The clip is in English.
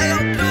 Hello,